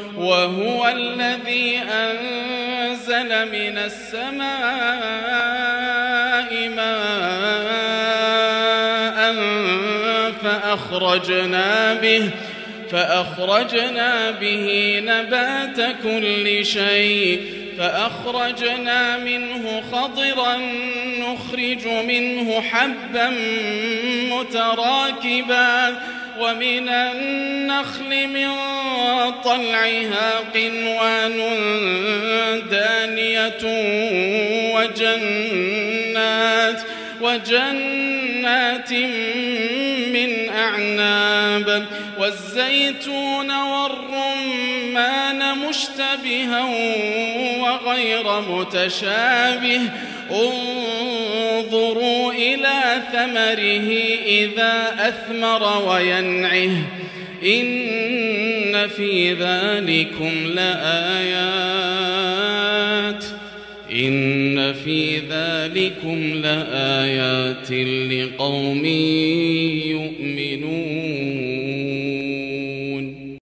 وهو الذي أنزل من السماء ماء فأخرجنا به فأخرجنا به نبات كل شيء فأخرجنا منه خضرا نخرج منه حبا متراكبا ومن النخل من طلعها قنوان دانية وجنات وجنات من أعناب والزيتون والرمان مشتبها وغير متشابه. انظروا إلى ثمره إذا أثمر وينعه. إن في ذلكم لآيات. إن في ذلكم لآيات لقوم